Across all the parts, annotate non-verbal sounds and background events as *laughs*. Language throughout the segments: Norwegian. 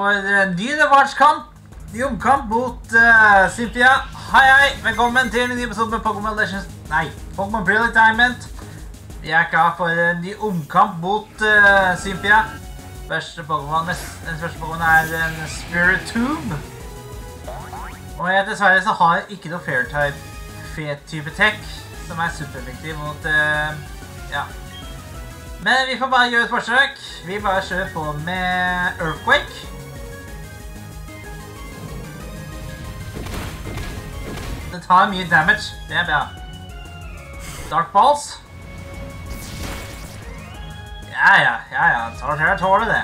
For en. Ny omkamp mot uh, Sylvia. Hei, hei. Velkommen til en ny episode med Pokémon Legends Nei, Pokémon Brilliant Diamond. Vi er klar for en ny omkamp mot uh, Sylvia. Første Pokémon Den første Pokémon er en Spirit Tube. Og jeg dessverre så har jeg ikke noe Fairtype-type tech som er superviktig mot uh, Ja. Men vi får bare gjøre et forsøk. Vi bare kjører på med Earthquake. Det tar mye damage. Det er bra. Dark Balls. Ja, ja, ja, ja. Tar tåler det.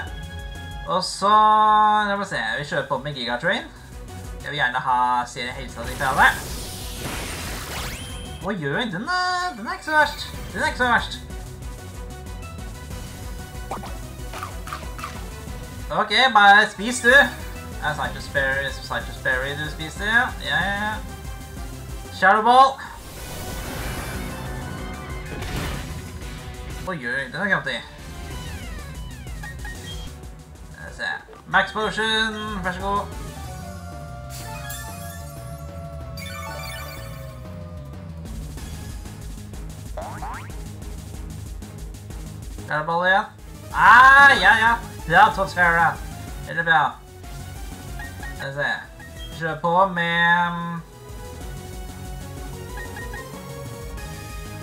Og så La meg se. Vi kjører på med Gigatrain. Jeg vil gjerne ha se helsa di fra det. Oi, oi, den er, den er ikke så verst. Den er ikke så verst. Ok, bare spis du. Det er Citrus Berry, Citrus Berry du spiser. Ja, ja, ja. Shadow Ball. Oi, oi, den er kraftig. Skal vi se. Max Potion, vær så god. Shadow Ball igjen. Ah, ja, ja. Bra, Totera. Veldig bra. Skal vi se. Kjør på med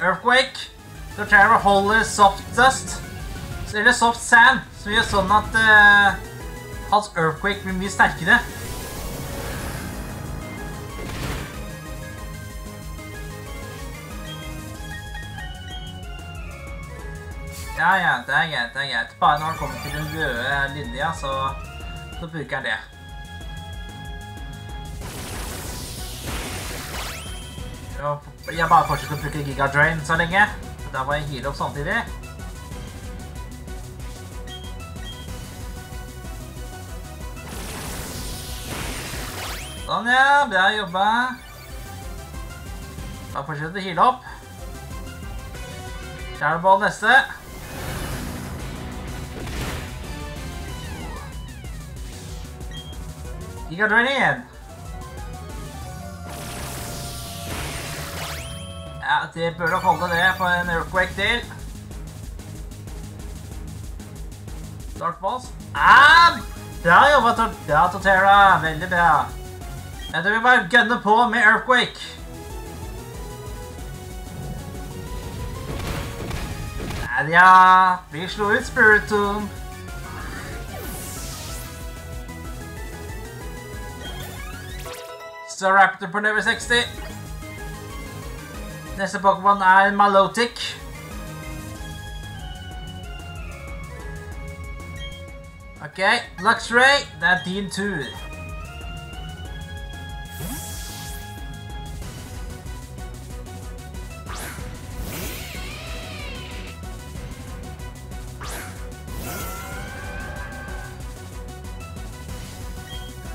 Earthquake. Totera holder soft dust. Eller soft sand, som gjør sånn at uh, hans Earthquake blir mye sterkere. Ja, ja, det er greit, det er greit. Bare når han kommer til den røde linja, så, så bruker han det. Og Jeg bare fortsetter å bruke Giga Drain så lenge. Da må jeg heal opp samtidig. Sånn, ja. Bra jobba. Da fortsetter å heale opp. Shadow neste. Giga Drain igjen. Det bør holde det på en Earthquake til. Dark Balls. Ah, bra jobba, bra, Totera. Veldig bra. Jeg tror vi bare gønner på med Earthquake. Der, ja. Vi slo ut Spiritomb. Raptor på level 60. Neste Pokémon er Malotic. Ok, Luxray, det er din tur.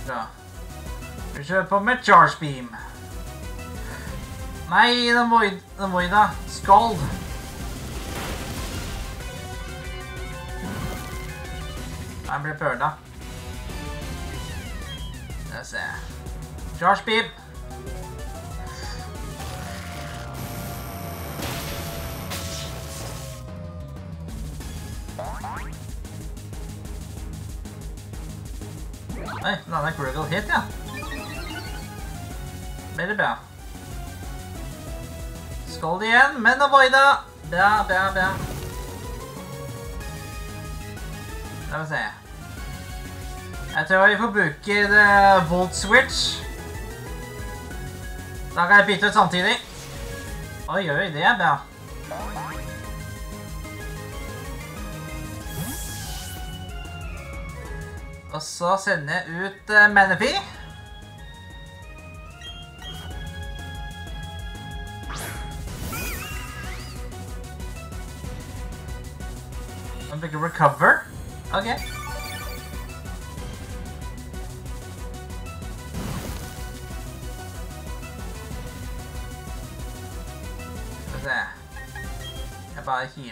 Bra. Vi kjører på med Charge Beam. Nei, den Void... Den Voida. Skald. Den blir pøla. Skal vi se. Charge beep. Oi, den hadde critical hit, ja. Veldig bra. Skål igjen, men avoida. Bra, bra, bra. La oss se. Jeg tror vi får bruke det Volt Switch. Da kan jeg bytte ut samtidig. Oi, oi, det er bra. Og så sender jeg ut uh, Manaphy.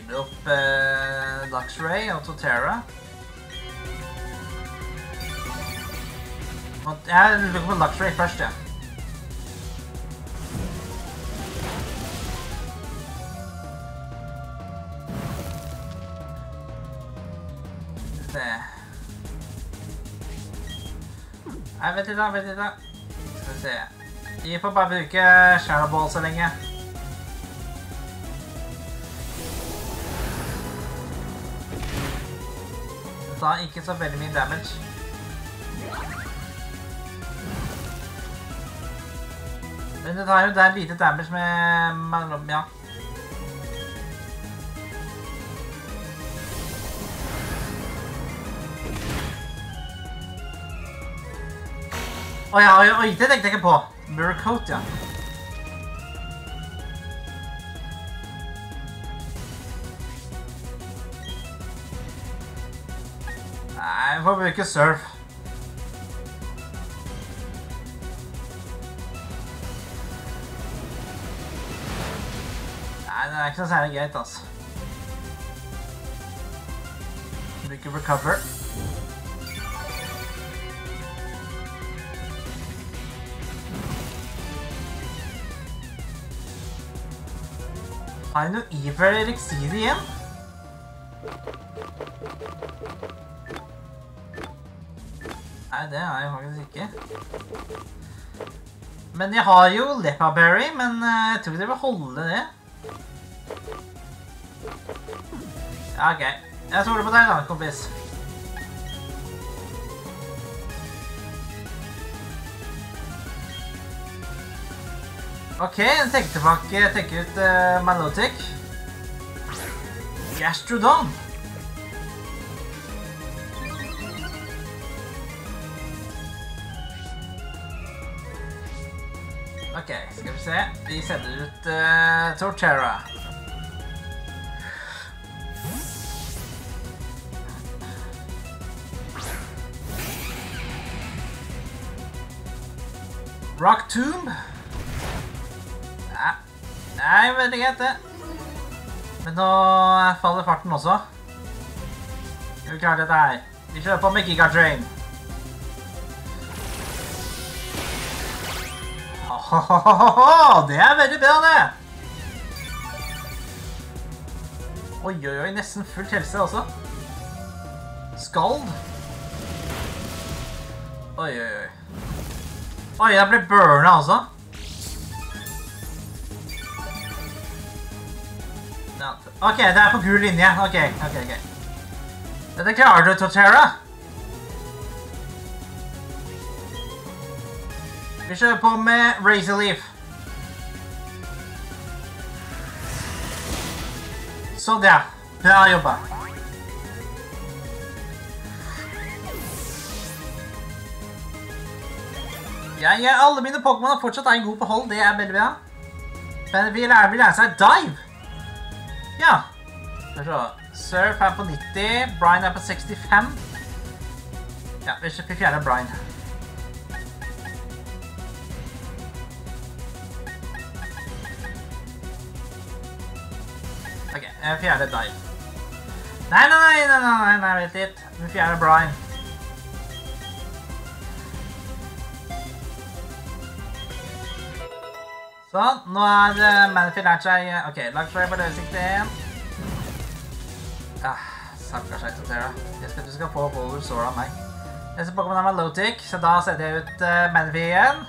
Healer opp eh, Luxray og Totera. Jeg lurer på Luxray først, ja. Se. Jeg vet da. vent vet da. Skal vi se. Vi får bare bruke Shadow Ball så lenge. Det ikke så veldig mye damage. Men det tar jo der lite damage med mellom, ja. Oi, oi, oi, det tenkte jeg ikke på. Burkote, ja. Nei, vi får bruke surf. Nei, det er ikke så særlig greit, altså. Bruker recover. Har jeg noe Iver Elixir igjen? Det er jeg faktisk ikke. Men jeg har jo Lepaberry, men eh, jeg tror ikke det vil holde det. Ja, ok. Jeg stoler på deg da, kompis. Ok, jeg tenker tilbake, tenker ut uh, Malotic. Gastrodon. Ok, skal vi se. Vi sender ut uh, Torterra. Rock Tomb. Ja. Nei, veldig greit det. Men nå faller farten også. Skal Vi klare dette her. Vi kjører på med Giga Drain. Det er veldig bra, det! Oi, oi, oi, nesten fullt helse altså. Skald. Oi, oi, oi. Oi, jeg ble burna altså. Ok, det er på gul linje. Ok, ok, ok. Dette klarer du, Totera. Vi kjører på med Razor Leaf. Sånn, ja. Bra jobba. Ja, ja, alle mine Pokémon har fortsatt en god behold. Det er veldig bra. Men vi lærer, vi lærer seg dive. Ja. Skal vi se. Surf er på 90. Brian er på 65. Ja, vi fjerner Brian. Ok, jeg fjerde dive. Nei, nei, nei, nei, nei, nei, nei, vent litt. Den fjerde Brian. Sånn, nå har uh, Manfield lært seg uh, Ok, Luxray på løsning 1. Ah, Sakker seg til dere. Jeg skal, du skal få Boulder Sword av meg. Neste Pokémon er Malotic, så da setter jeg ut uh, Manfield igjen.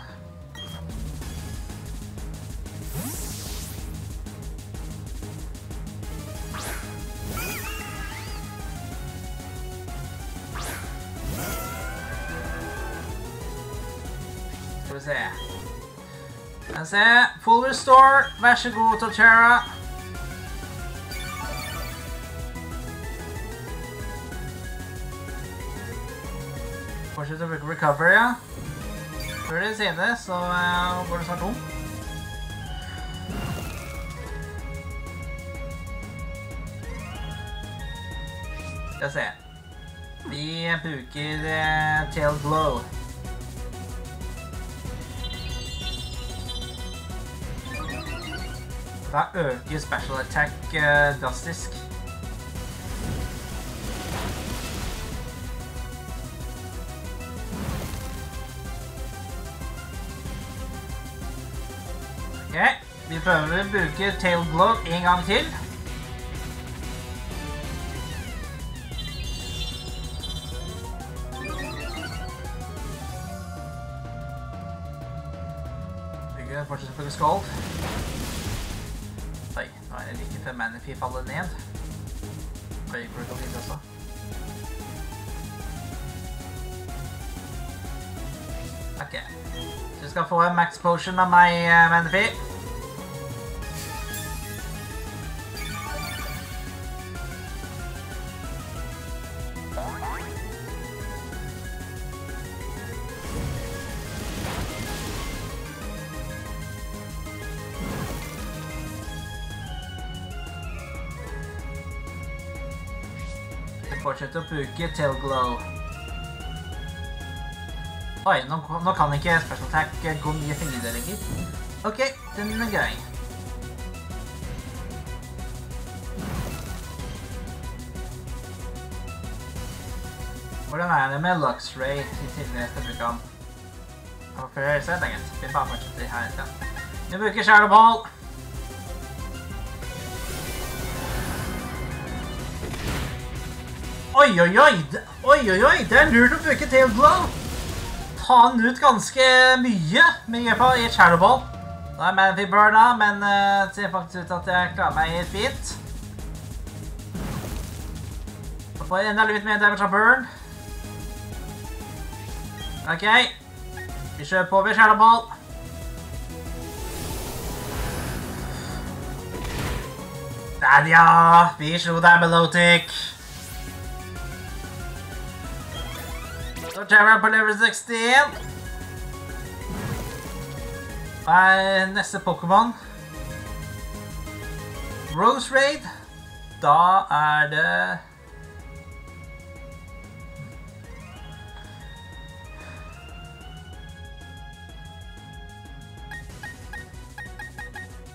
Se. Skal vi se. Full restore. Vær så god, Torterra. Fortsett å bruke recovery, ja. Før det senere, så uh, går det snart tom. Skal vi se. Vi bruker uh, Tail Glow. Da special attack uh, this. Ok, vi prøver å bruke tail blow en gang til. Fortsatt på skald. Like før Manaphy faller ned. Oi, Brutal Hit også. Ok. Du skal få en max potion av meg, eh, Manaphy. Vi fortsetter å bruke Tailglow. Oi, nå, nå kan ikke Special Attack gå mye høyere lenger. Ok, den er grei. Hvordan er det med Luxray i tillegg til bruker han? Hvorfor er det så enkelt? Vi bare fortsetter her etter. Vi bruker Shadow Ball. Oi, oi, oi! Oi, oi, oi! Det er lurt å bruke Tailblow! Ta den ut ganske mye med hjelp av et Shadow Ball. Nå er Manfy burna, men eh, det ser faktisk ut at jeg klarer meg helt fint. Så får jeg enda litt mer damage av burn. Ok. Vi kjører på med Shadow Ball. Der, ja! Vi slo deg, Melotic. Så Terra på level 61. Hva er neste Pokémon? Rose Raid. Da er det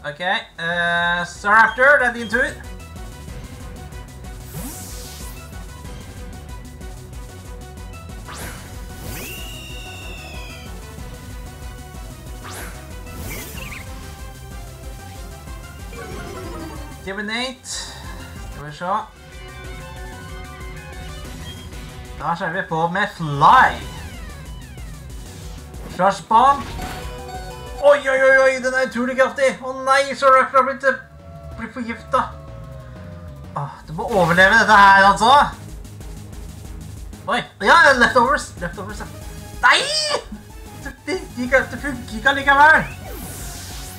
OK. Uh, Staraptor, det er din tur. Divinate. Skal vi se. Da kjører vi på med Fly. Charge Bomb. Oi, oi, oi, oi, den er utrolig kraftig. Å nei, Shark har blitt, blitt forgifta. Åh, du må overleve dette her, altså. Oi, ja, leftovers. Leftovers, ja. Nei! Det funker ikke, allikevel.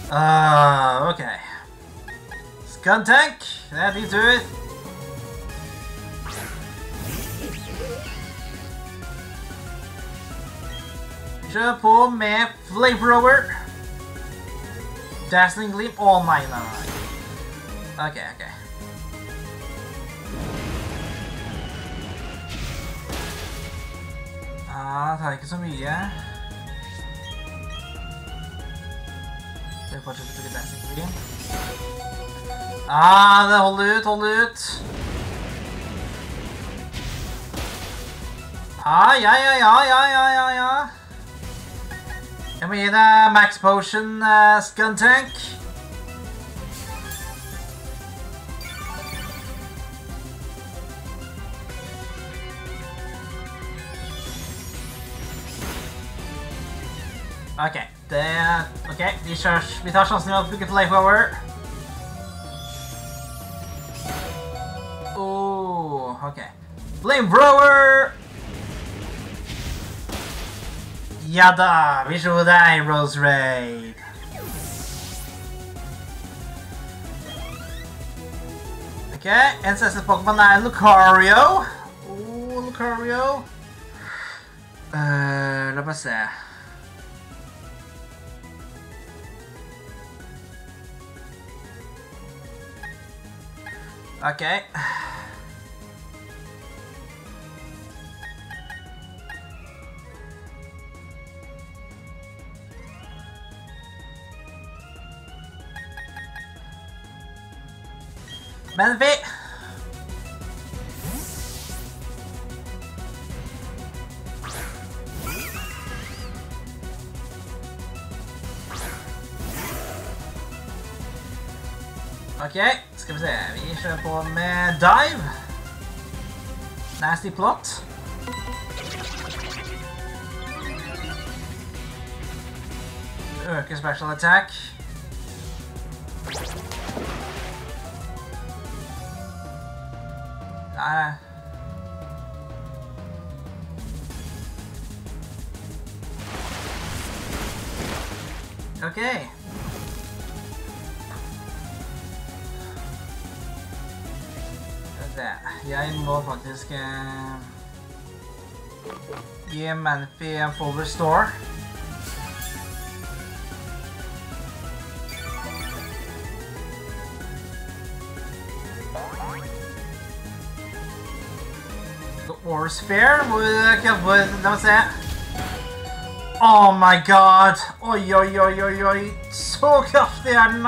Ah, ok. Skuntank, det er din tur. Kjør på med Flamethrower. Dazzling Gleam. Å nei, nei, nei. Ok, ok. Ah, det tar ikke så mye. Skal vi fortsette å bruke Dazzling Gleam? Ah, det holder ut, holder ut. Ah, ja, ja, ja, ja, ja, ja, ja. Jeg må gi deg Max Potion, uh, Skuntank. Ok, det... Ok, vi, kjørs. vi tar sjansen vi å bruke Flamethrower. Oh, ok. Flamethrower! Ja da, vi slo deg, Rose Raid. Ok, en siste Pokémon er Lucario. Oh, Lucario. Uh, la meg se. Ok. Men vi... Ok, skal vi se. Vi kjører på med dive. Nasty plot. Øker special attack. Nei. Ok. Skal vi se. Jeg må faktisk eh, gi Manfi en full restore. The Ore Sphere, hvor vi hvor, La meg se. Oh my god! Oi, oi, oi, oi, oi! Så kraftig er den,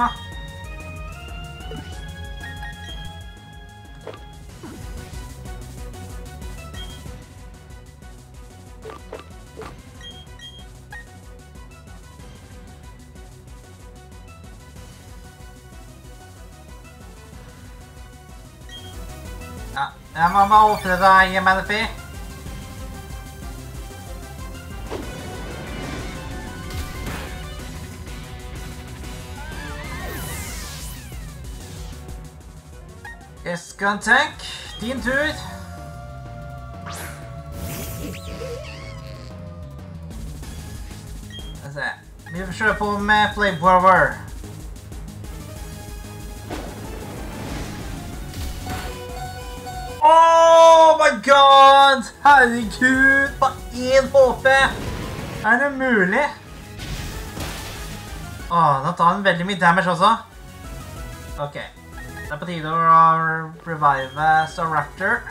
da! Ja, jeg må bare åpne deg, Manaphy. Eskan Tank, din tur. Skal vi se. Vi får kjøre på med Flamethrower. God! Herregud, bare én HP! Er det mulig? Åh, da tar han veldig mye damage også. Ok. Det er på tide å revive Staraptor.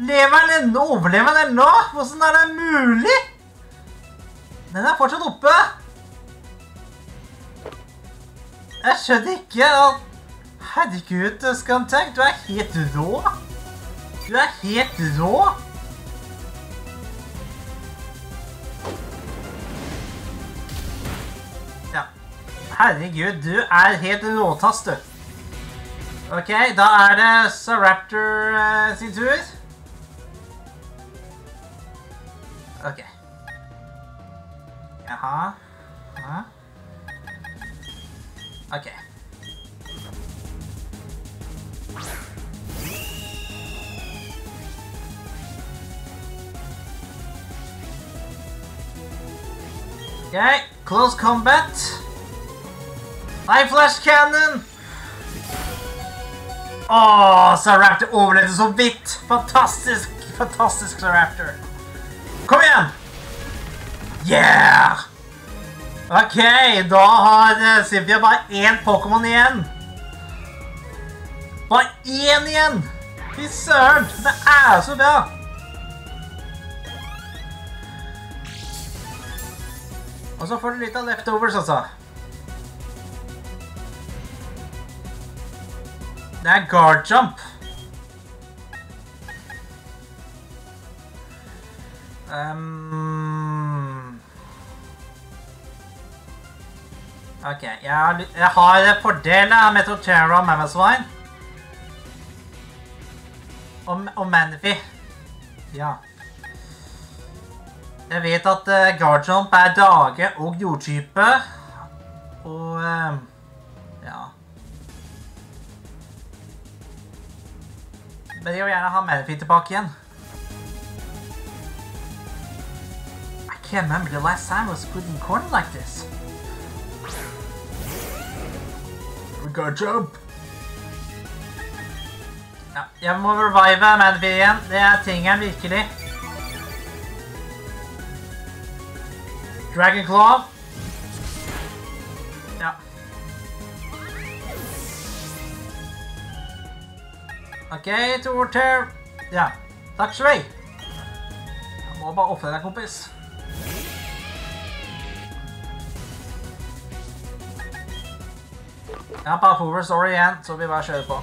Lever den? Overlever den ennå? Hvordan er det mulig? Den er fortsatt oppe. Jeg skjønner ikke at Herregud, Skantank, du er helt rå. Du er helt rå. Ja. Herregud, du er helt råtass, du. Ok, da er det Saraptor uh, sin tur. Jaha. Jaha. Ok. Ok, close combat. Nei, flash cannon! Åh, Saraptor oh, overlevde så vidt! Fantastisk, fantastisk Saraptor. Kom igjen! Yeah! Ok, da har Sivja bare én Pokémon igjen. Bare én igjen! Fy søren, det er så bra! Og så får du litt av leftovers altså. Det er guard jump. Um... Ok, jeg har, jeg har fordeler av Metroterra og Mammothswine. Og, og Manaphy. Ja. Jeg vet at uh, Guardjump er dage og jordtype. Og uh, ja. Men jeg vil gjerne ha Manaphy tilbake igjen. I can't remember the last time I was put in corner like this. Jump. Ja, jeg må revive Manaphy igjen. Det er tingen virkelig. Dragon Claw. Ja. Ok, Torter. Ja, takk skal du ha. Jeg må bare offre deg, kompis. Jeg har bare Power Story igjen, så vi bare kjører på.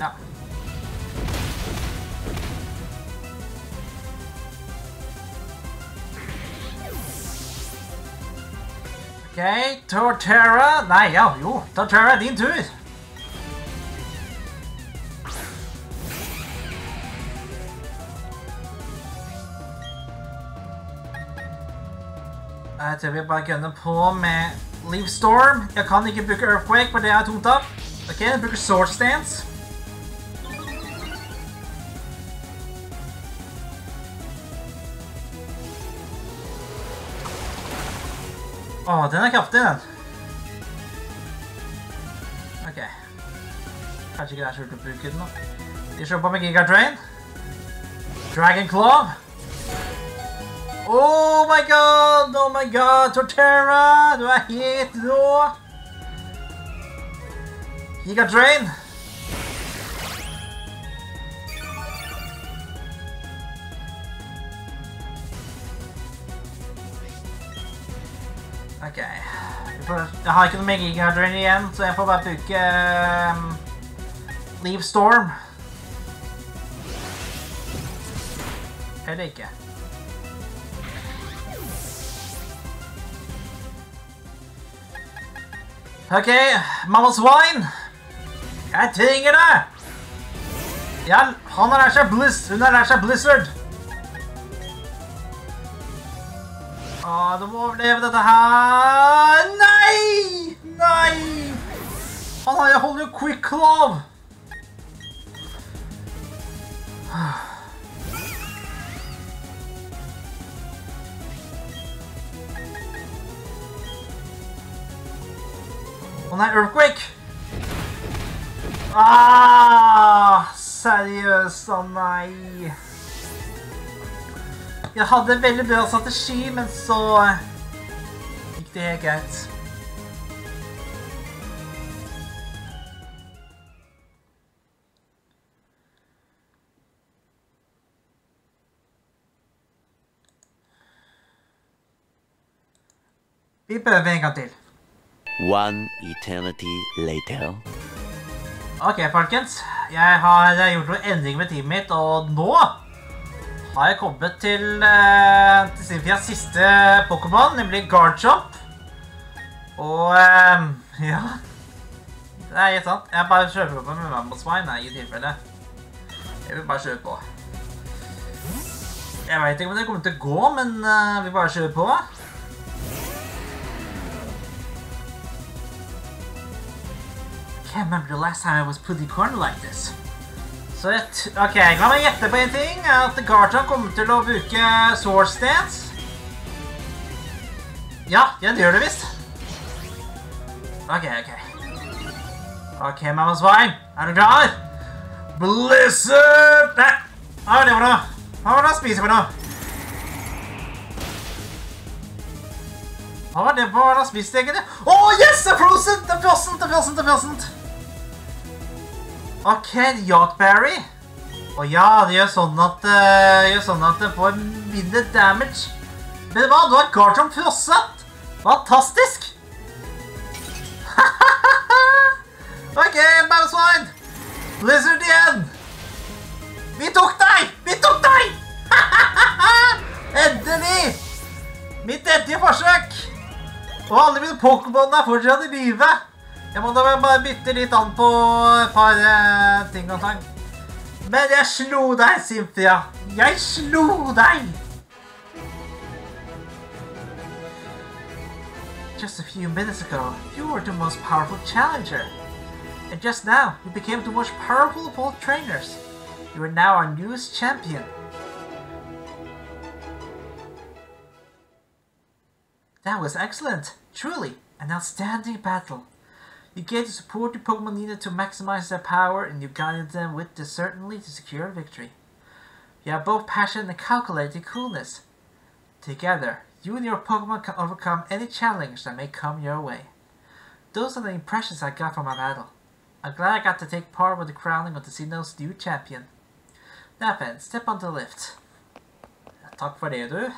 Ja. OK, Torterra Nei, ja, jo. Torterra, din tur. Jeg tror vi bare gønner på med Leave Storm. Jeg kan ikke bruke Earthquake, for det er tungt av. OK, jeg bruker Sword Stance. Å, den er kraftig, den. OK. Kanskje ikke det er så lurt å bruke den, nå. Vi kjører på med Giga Drain. Dragon Claw. Oh my god! Oh my god! Torterra! Du er helt rå! Giga Drain. OK. Jeg har ikke noe mer Giga Drain igjen, så jeg får bare bruke um, Leave Storm. Eller ikke. OK, mamma swine. Jeg tvinger det! Ja, han har lært seg Bliss. Hun har lært seg Blizzard. Å, du må overleve dette her. Nei! Nei! Han har, jeg holder jo Quick Claw. Å nei, Earthquake! Ah, seriøst, å nei. Jeg hadde veldig bra strategi, men så gikk det helt greit. Vi prøver en gang til. One eternity later. Ok, folkens. Jeg har gjort noen endringer med teamet mitt, og nå har jeg kommet til, uh, siste Pokémon, nemlig Garchomp. Og eh, *laughs* ja Det er helt sant. Jeg bare kjøper på med Mammothswine i tilfelle. Jeg vil bare kjøre på. Jeg vet ikke om det kommer til å gå, men eh, vi bare kjører på. Can't remember the last time I was put in corner like this. Så jeg ok, la meg gjette på en ting. At Garchomp kommer til å bruke Sword Stance. Ja, den gjør det visst. Ok, ok. Ok, mamma Svein. Er du klar? Blizzard! Nei, hva var det for noe? Hva var det han spiser for noe? Hva var det for noe han spiste egentlig? Åh, yes! Det er frozen! Det er frozen, det er frozen, det er frozen! Ok, Yachtberry. Og ja, det gjør sånn at uh, gjør sånn at det får mindre damage. Men hva? Du har Garton frosset! Fantastisk! *laughs* ok, Bowswine! Blizzard igjen! Vi tok deg! Vi tok deg! *laughs* Endelig! Mitt tredje forsøk! Og alle mine Pokémon er fortsatt i live. Jeg må da bare bytte litt an på et par eh, ting og tang. Men jeg slo deg, Cynthia. Jeg slo deg! Just a few minutes ago, you were the most powerful challenger. And just now, you became the most powerful of all trainers. You are now our newest champion. That was excellent. Truly, an outstanding battle. You gave the support your Pokemon needed to maximize their power, and you guided them with the certainty to secure victory. You have both passion and calculated coolness. Together, you and your Pokemon can overcome any challenge that may come your way. Those are the impressions I got from my battle. I'm glad I got to take part with the crowning of the Sinnoh's new champion. Now then, step on the lift. Takk for du.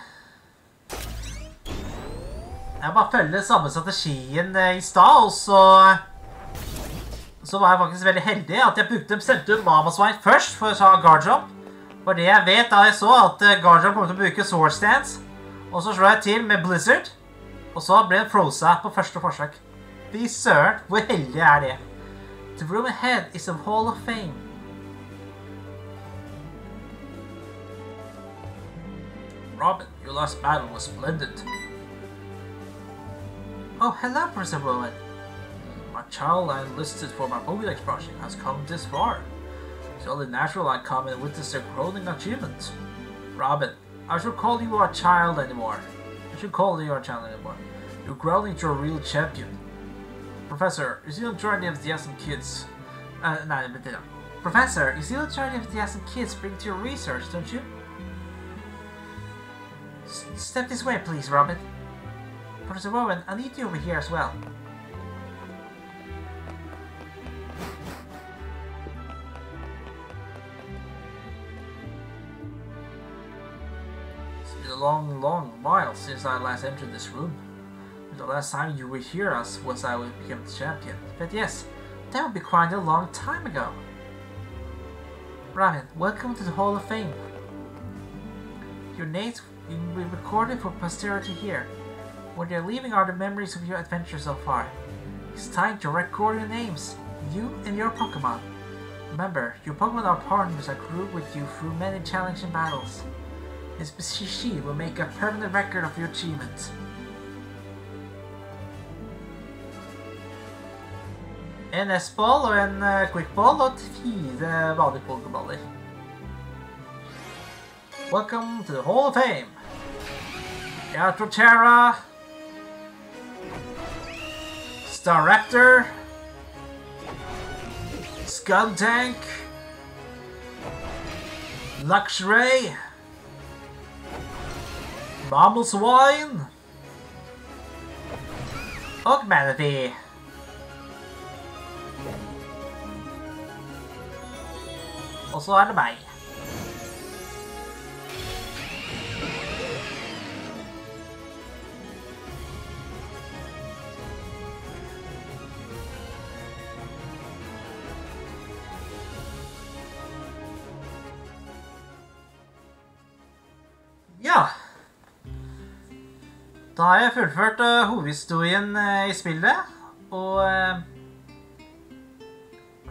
Jeg bare følger samme strategien eh, i stad, og så Så var jeg faktisk veldig heldig at jeg brukte, sendte ut Mamaswine først for å ta Guardjump. For det jeg vet da jeg så at eh, Guardjump kommer til å bruke Sword Stance. Og så slår jeg til med Blizzard. Og så ble det frosa på første forsøk. Fy søren, hvor heldig er det? The room ahead is a hall of fame. Robin, your last battle was splendid. Oh, hello, Professor Rowan. My child I enlisted for my Pokédex project has come this far. It's only natural I come and witness their growing achievement. Robin, I should call you a child anymore. I should call you a child anymore. You're growing into a real champion. Professor, you still enjoy the enthusiasm kids. Uh, no, but no. Professor, you still enjoy the enthusiasm kids bring to your research, don't you? S- step this way, please, Robin. Professor Rowan, I need you over here as well. It's been a long, long while since I last entered this room. The last time you were here as was I became the champion. But yes, that would be quite a long time ago. Robin, welcome to the Hall of Fame. Your names will be recorded for posterity here. What they're leaving are the memories of your adventure so far. It's time to record your names, you and your Pokemon. Remember, your Pokemon are partners that grew with you through many challenging battles. This Shishi will make a permanent record of your achievements. En S-ball og en eh, quick-ball og fire vanlige pokerballer. Welcome to the Hall of Fame. Jeg Torterra. Staraptor. Skuntank. Luxray. Mamoswine. Og Manaphy. Og så er Ja. Da har jeg fullført uh, hovedhistorien uh, i spillet, og uh,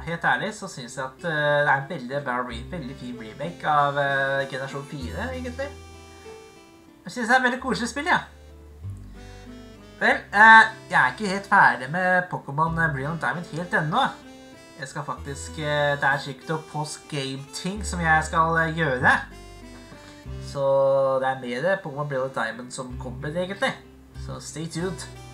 helt ærlig så syns jeg at det er en veldig bra veldig fin remake av generasjon 4, egentlig. Jeg syns det er et veldig koselig spill. Ja. Vel, jeg er ikke helt ferdig med Pokémon Brilliant Diamond helt ennå. Jeg skal faktisk Det er sikkert noe post-game-ting som jeg skal gjøre. Så det er mer Pokémon Brilliant Diamond som kommer, egentlig. Så stay tuned.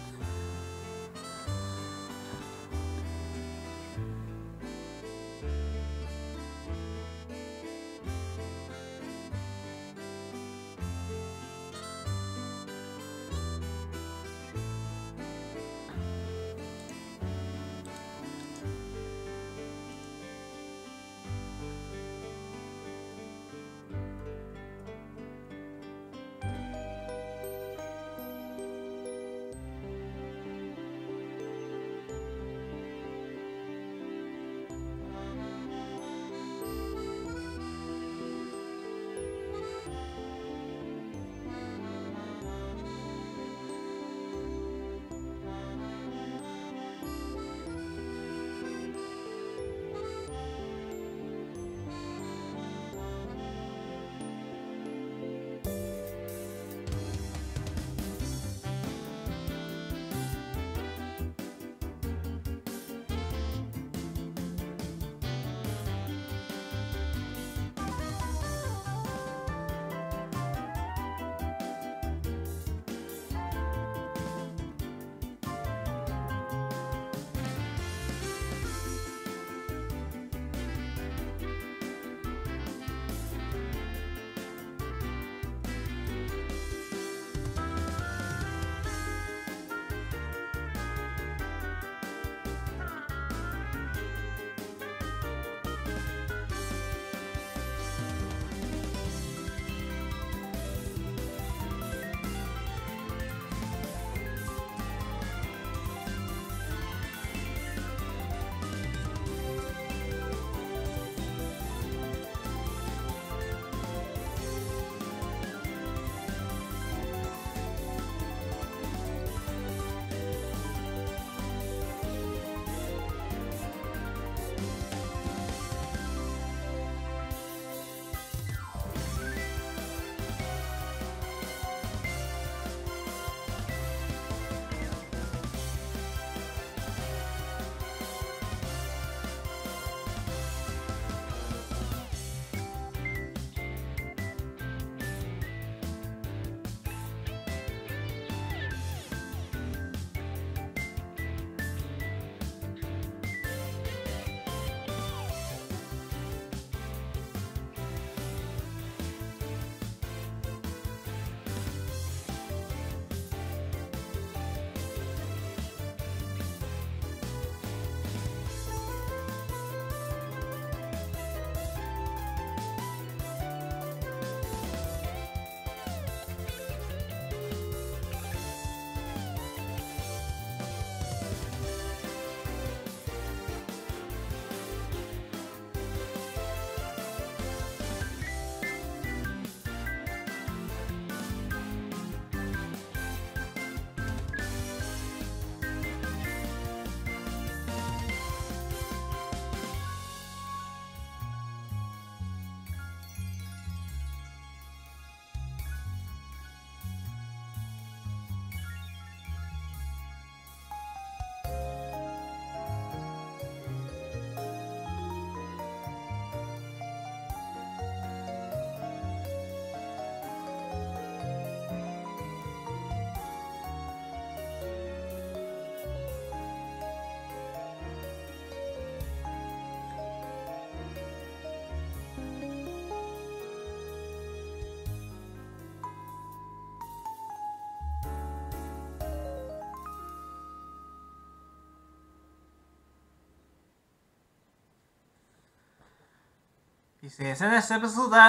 Vi ses i neste episode.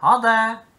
Ha det!